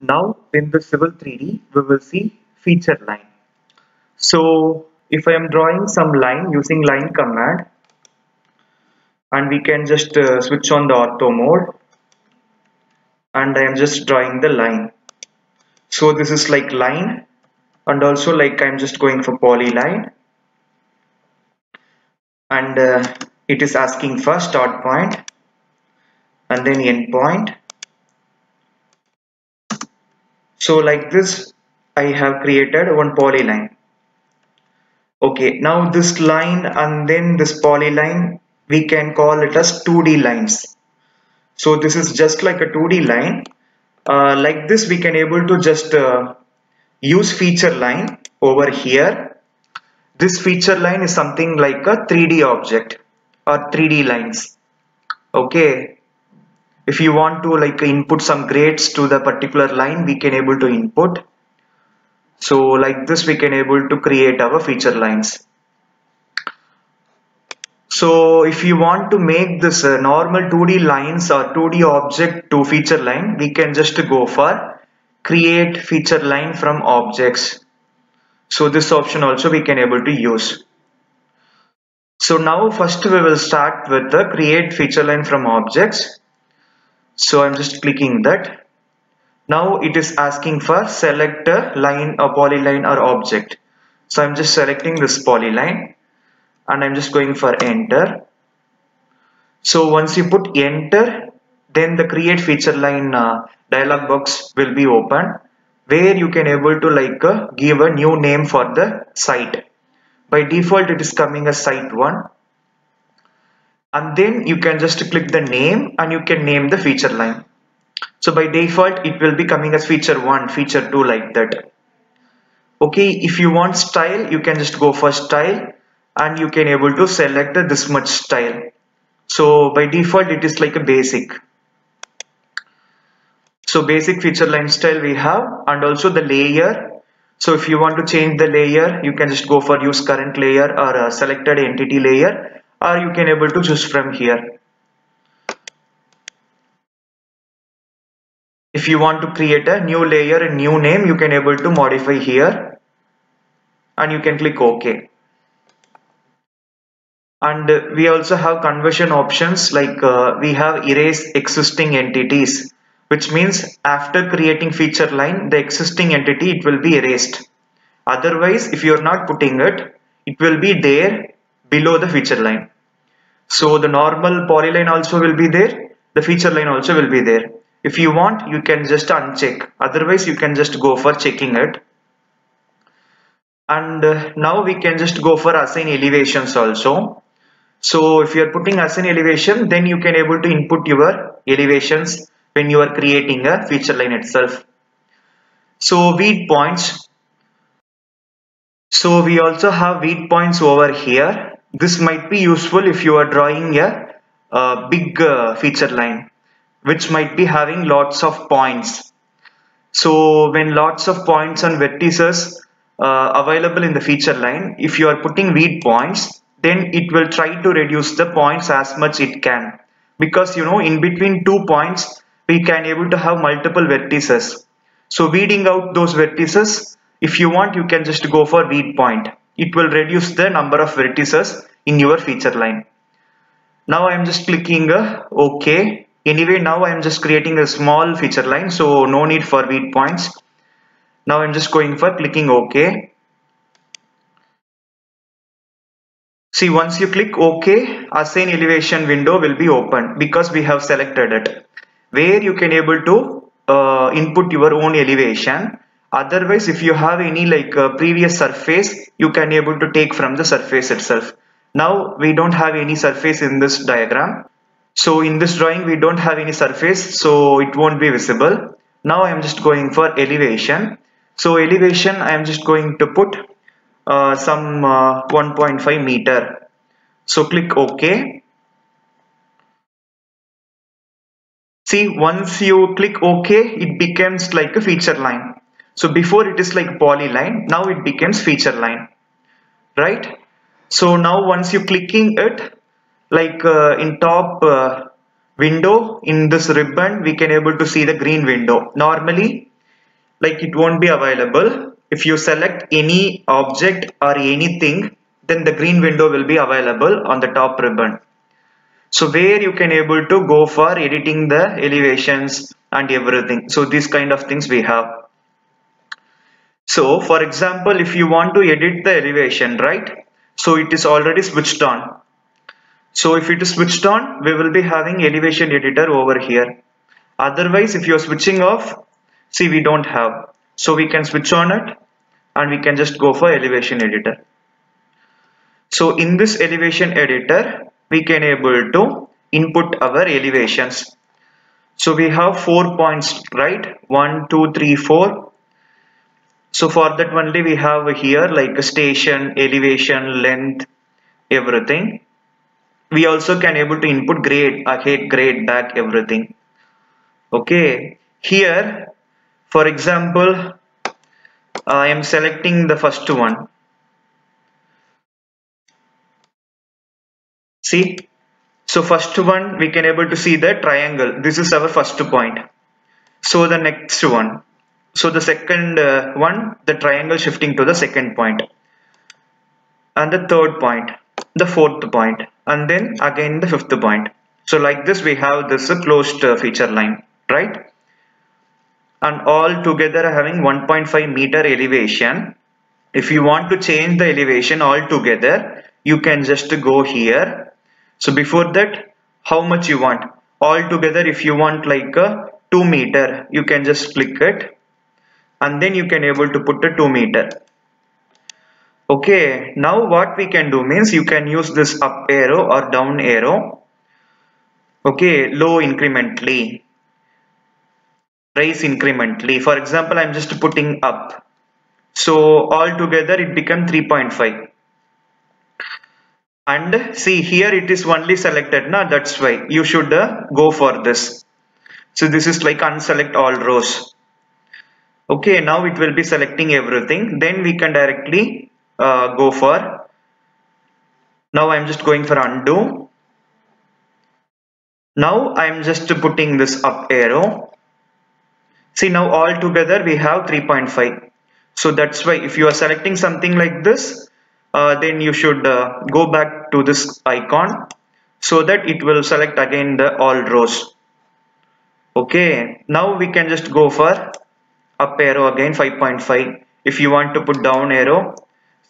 Now in the Civil 3D we will see feature line. So if I am drawing some line using line command and we can just uh, switch on the ortho mode and I am just drawing the line. So this is like line and also like I'm just going for polyline and uh, it is asking for start point and then end point so like this I have created one polyline. Okay now this line and then this polyline we can call it as 2d lines. So this is just like a 2d line. Uh, like this we can able to just uh, use feature line over here. This feature line is something like a 3d object or 3d lines. Okay if you want to like input some grades to the particular line we can able to input. So like this we can able to create our feature lines. So if you want to make this uh, normal 2d lines or 2d object to feature line we can just go for create feature line from objects. So this option also we can able to use. So now first we will start with the create feature line from objects so I'm just clicking that. Now it is asking for select a line a polyline or object. So I'm just selecting this polyline and I'm just going for enter. So once you put enter then the create feature line uh, dialog box will be open where you can able to like uh, give a new name for the site. By default it is coming as site 1 and then you can just click the name and you can name the feature line. So by default it will be coming as feature 1 feature 2 like that. Okay if you want style you can just go for style and you can able to select this much style. So by default it is like a basic. So basic feature line style we have and also the layer. So if you want to change the layer you can just go for use current layer or selected entity layer or you can able to choose from here? If you want to create a new layer a new name you can able to modify here. And you can click ok. And we also have conversion options like uh, we have erase existing entities which means after creating feature line the existing entity it will be erased. Otherwise if you are not putting it it will be there below the feature line. So the normal polyline also will be there. The feature line also will be there. If you want, you can just uncheck. Otherwise, you can just go for checking it. And uh, now we can just go for assign elevations also. So if you are putting assign elevation, then you can able to input your elevations when you are creating a feature line itself. So weed points, so we also have weed points over here. This might be useful if you are drawing a, a big uh, feature line which might be having lots of points. So when lots of points and vertices uh, available in the feature line, if you are putting weed points, then it will try to reduce the points as much it can. Because you know in between two points, we can able to have multiple vertices. So weeding out those vertices if you want, you can just go for weed point. It will reduce the number of vertices in your feature line. Now I am just clicking uh, OK. Anyway, now I am just creating a small feature line, so no need for weed points. Now I'm just going for clicking OK. See, once you click OK, assign elevation window will be open because we have selected it. Where you can able to uh, input your own elevation otherwise if you have any like uh, previous surface you can able to take from the surface itself. Now we don't have any surface in this diagram. So in this drawing we don't have any surface so it won't be visible. Now I am just going for elevation. So elevation I am just going to put uh, some uh, 1.5 meter. So click OK. See once you click OK it becomes like a feature line so before it is like polyline, now it becomes feature line, right? So now once you clicking it, like uh, in top uh, window in this ribbon, we can able to see the green window. Normally, like it won't be available if you select any object or anything then the green window will be available on the top ribbon so where you can able to go for editing the elevations and everything so these kind of things we have so for example if you want to edit the elevation right? So it is already switched on. So if it is switched on we will be having elevation editor over here. Otherwise if you're switching off see we don't have. So we can switch on it and we can just go for elevation editor. So in this elevation editor we can able to input our elevations. So we have four points right? One two three four so for that only we have here like station elevation length everything. We also can able to input grade ahead grade back everything. Okay. Here for example I am selecting the first one. See? So first one we can able to see the triangle. This is our first point. So the next one so the second uh, one the triangle shifting to the second point. And the third point the fourth point and then again the fifth point. So like this we have this closed uh, feature line right? And all together having 1.5 meter elevation. If you want to change the elevation all together you can just go here. So before that how much you want? All together if you want like a 2 meter you can just click it and then you can able to put a 2 meter. Okay now what we can do means you can use this up arrow or down arrow okay low incrementally raise incrementally. For example I'm just putting up. So altogether it become 3.5 and see here it is only selected now that's why. You should uh, go for this. So this is like unselect all rows okay now it will be selecting everything. Then we can directly uh, go for now I'm just going for undo. Now I'm just putting this up arrow. See now all together we have 3.5 so that's why if you are selecting something like this uh, then you should uh, go back to this icon so that it will select again the all rows. Okay now we can just go for up arrow again 5.5 if you want to put down arrow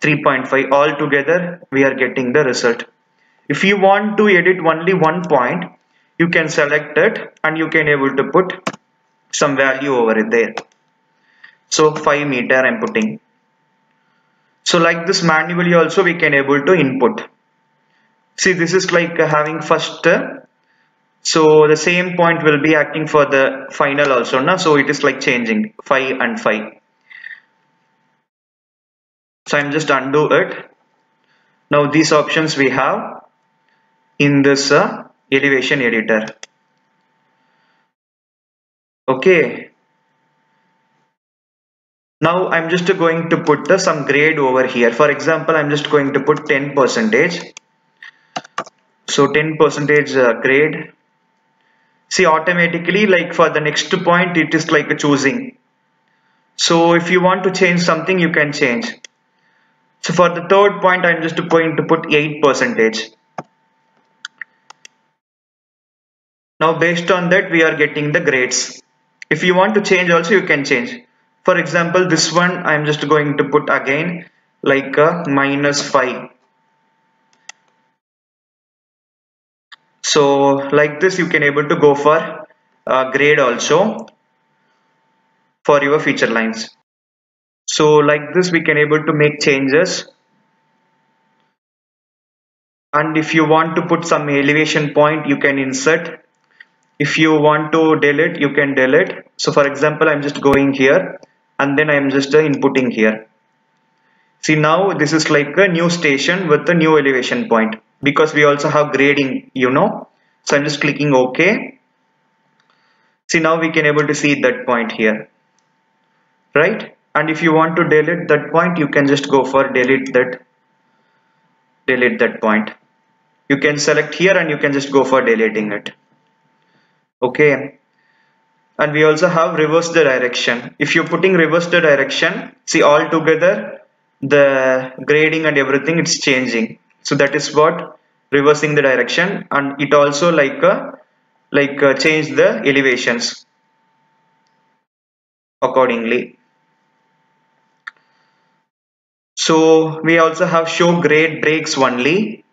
3.5 all together we are getting the result. If you want to edit only one point you can select it and you can able to put some value over it there. So 5 meter I'm putting. So like this manually also we can able to input. See this is like having first so the same point will be acting for the final also now so it is like changing 5 and 5 so I'm just undo it. Now these options we have. In this uh, elevation editor. Okay. Now I'm just going to put uh, some grade over here. For example I'm just going to put 10 percentage. So 10 percentage uh, grade see automatically like for the next point it is like a choosing so if you want to change something you can change so for the third point, I'm just going to put 8 percentage. Now based on that, we are getting the grades. If you want to change also, you can change. For example, this one, I'm just going to put again like a minus 5. So like this, you can able to go for grade also for your feature lines. So like this we can able to make changes. And if you want to put some elevation point you can insert. If you want to delete you can delete. So for example I'm just going here and then I'm just uh, inputting here. See now this is like a new station with a new elevation point because we also have grading you know. So I'm just clicking OK. See now we can able to see that point here right? And if you want to delete that point you can just go for delete that delete that point. You can select here and you can just go for deleting it. Okay and we also have reverse the direction. If you're putting reverse the direction see all together the grading and everything it's changing so that is what reversing the direction and it also like uh, like uh, change the elevations accordingly. So we also have show grade breaks only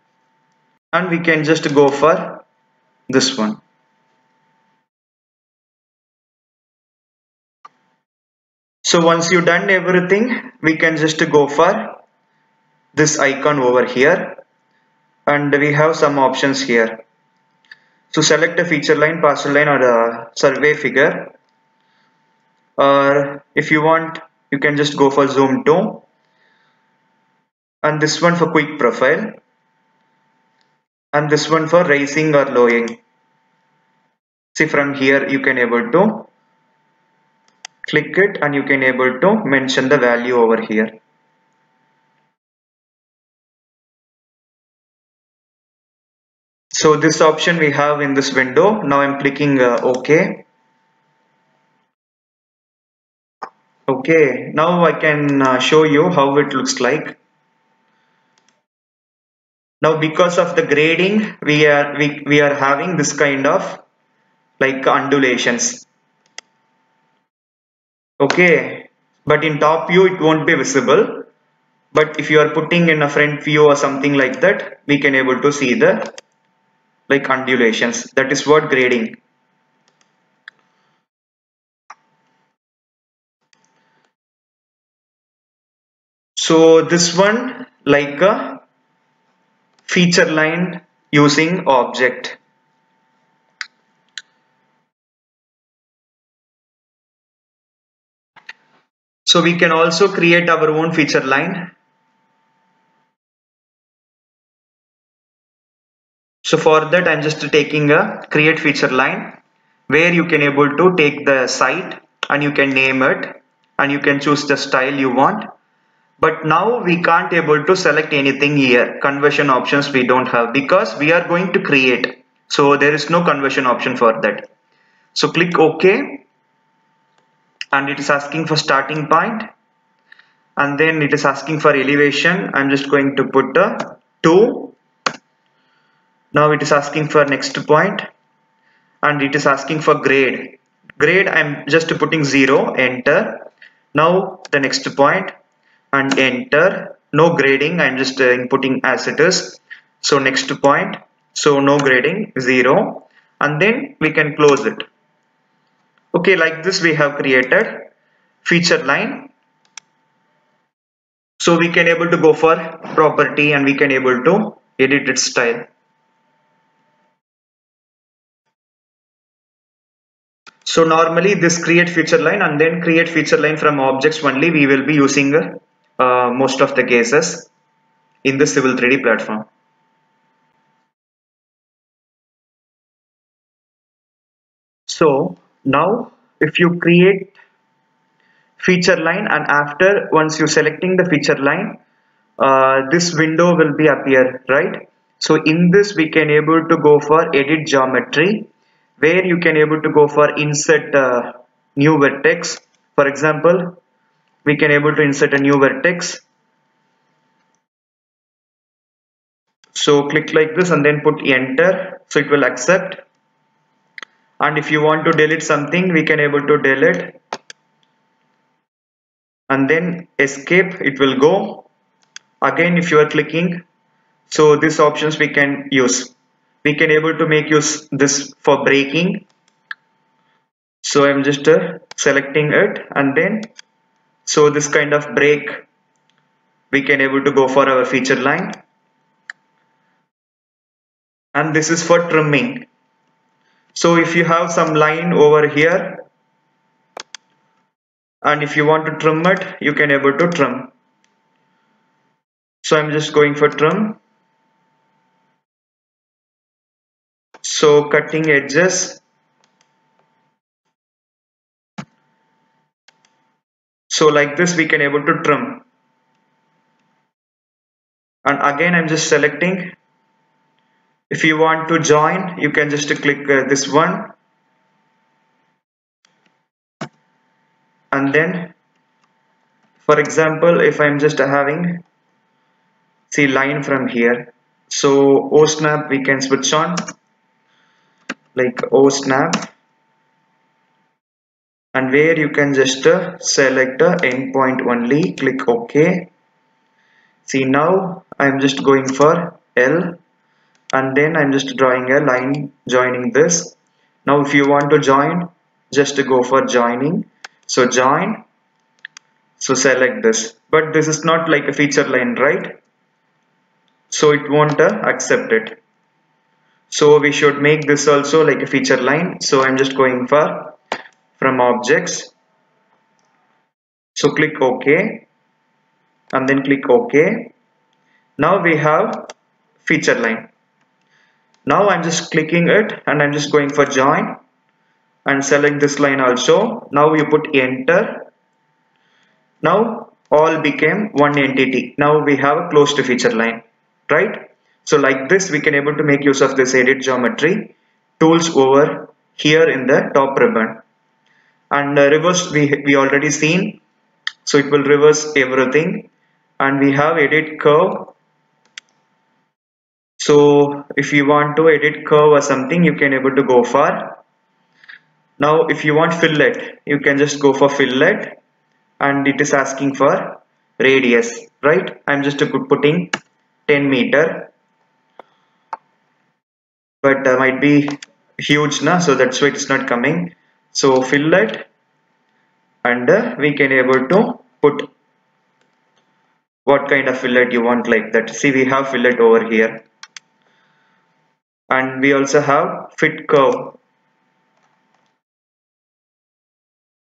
and we can just go for this one. So once you done everything we can just go for this icon over here. And we have some options here. So select a feature line parcel line or a survey figure. Or if you want you can just go for zoom to and this one for quick profile. And this one for raising or lowering. See from here you can able to click it and you can able to mention the value over here so this option we have in this window. Now I'm clicking uh, OK. Okay now I can uh, show you how it looks like. Now because of the grading we are we, we are having this kind of like undulations. Okay but in top view it won't be visible. But if you are putting in a front view or something like that we can able to see the like undulations that is what grading so this one like a feature line using object. So we can also create our own feature line. So for that I'm just taking a create feature line where you can able to take the site and you can name it and you can choose the style you want. But now we can't able to select anything here. Conversion options we don't have because we are going to create. So there is no conversion option for that. So click ok. And it is asking for starting point. And then it is asking for elevation. I'm just going to put a 2 now it is asking for next point and it is asking for grade. Grade I'm just putting 0 enter. Now the next point and enter. No grading I'm just uh, inputting as it is. So next point so no grading 0 and then we can close it. Okay like this we have created feature line. So we can able to go for property and we can able to edit its style so normally this create feature line and then create feature line from objects only we will be using uh, most of the cases in the Civil 3D platform. So now if you create feature line and after once you selecting the feature line uh, this window will be appear right so in this we can able to go for edit geometry where you can able to go for insert uh, new vertex. For example we can able to insert a new vertex. So click like this and then put enter. So it will accept. And if you want to delete something we can able to delete. And then escape it will go. Again if you are clicking so these options we can use we can able to make use this for breaking. So I'm just uh, selecting it and then so this kind of break we can able to go for our feature line. And this is for trimming. So if you have some line over here and if you want to trim it you can able to trim. So I'm just going for trim so cutting edges. So like this we can able to trim. And again I'm just selecting. If you want to join you can just click uh, this one. And then for example if I'm just having see line from here. So o snap we can switch on like o snap. And where you can just uh, select the endpoint only click ok. See now I'm just going for L and then I'm just drawing a line joining this. Now if you want to join just go for joining. So join. So select this. But this is not like a feature line right? So it won't uh, accept it so we should make this also like a feature line. So I'm just going for from objects. So click OK. And then click OK. Now we have feature line. Now I'm just clicking it and I'm just going for join and select this line also. Now you put enter. Now all became one entity. Now we have a closed feature line right so like this we can able to make use of this edit geometry. Tools over here in the top ribbon. And uh, reverse we, we already seen. So it will reverse everything. And we have edit curve. So if you want to edit curve or something you can able to go for now if you want fillet you can just go for fillet. And it is asking for radius right? I'm just putting 10 meter but uh, might be huge now so that's why it's not coming. So fill fillet and uh, we can able to put what kind of fillet you want like that. See we have fillet over here. And we also have fit curve.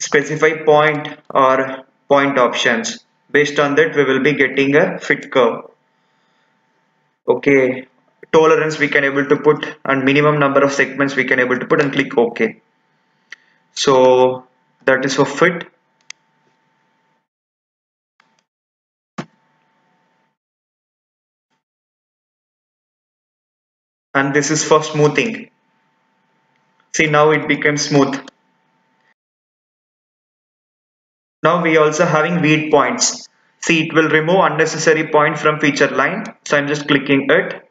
Specify point or point options. Based on that we will be getting a fit curve. Okay tolerance we can able to put and minimum number of segments we can able to put and click ok. So that is for fit. And this is for smoothing. See now it becomes smooth. Now we also having weed points. See it will remove unnecessary point from feature line. So I'm just clicking it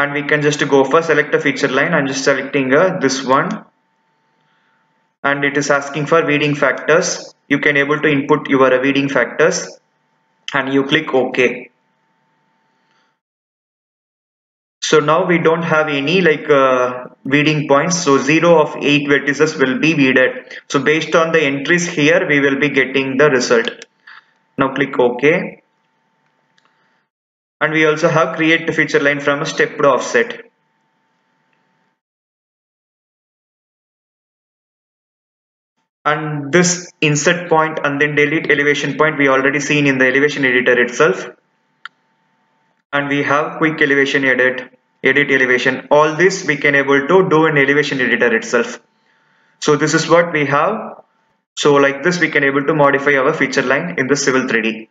and we can just go for select a feature line. I'm just selecting uh, this one. And it is asking for weeding factors. You can able to input your weeding factors. And you click OK. So now we don't have any like uh, points. So 0 of 8 vertices will be weeded so based on the entries here we will be getting the result. Now click OK and we also have create the feature line from a stepped offset. And this insert point and then delete elevation point we already seen in the elevation editor itself. And we have quick elevation edit edit elevation. All this we can able to do in elevation editor itself. So this is what we have. So like this we can able to modify our feature line in the civil 3d